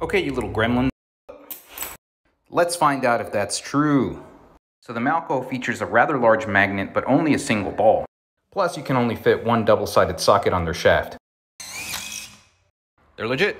Okay, you little gremlin. Let's find out if that's true. So the Malco features a rather large magnet, but only a single ball. Plus, you can only fit one double-sided socket on their shaft. They're legit.